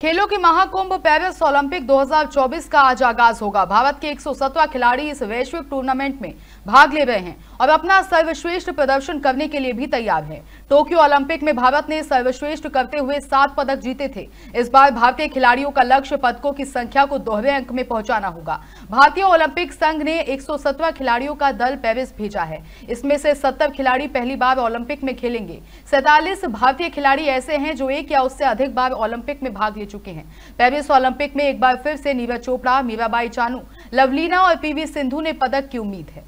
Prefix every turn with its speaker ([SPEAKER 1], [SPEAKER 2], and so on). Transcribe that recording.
[SPEAKER 1] खेलों के Mahakumbh Paris Olympic 2024 का आज आगाज़ होगा। भारत के 117 खिलाड़ी इस वैश्विक टूर्नामेंट में भाग ले रहे हैं और अपना सर्वश्रेष्ठ प्रदर्शन करने के लिए भी तैयार हैं। टोक्यो ओलंपिक में भारत ने सर्वश्रेष्ठ करते हुए सात पदक जीते थे। इस बार भारतीय खिलाड़ियों का लक्ष्य पदकों की संख्या को दोहरे अंक में पहुंचाना होगा। भारतीय ओलंपिक संघ ने एक खिलाड़ियों का दल पेरिस भेजा है। इसमें से सत्तर खिलाड़ी पहली बार ओलंपिक में खेलेंगे। सैतालीस भारतीय खिलाड़ी ऐसे हैं जो एक या उससे अधिक बार ओलंपिक में भाग ले चुके हैं। पेरिस ओलंपिक में एक बार फिर से नीरज चोपड़ा, मीराबाई चानू, लवलीना और पीवी सिंधु ने पदक की उम्मीद है।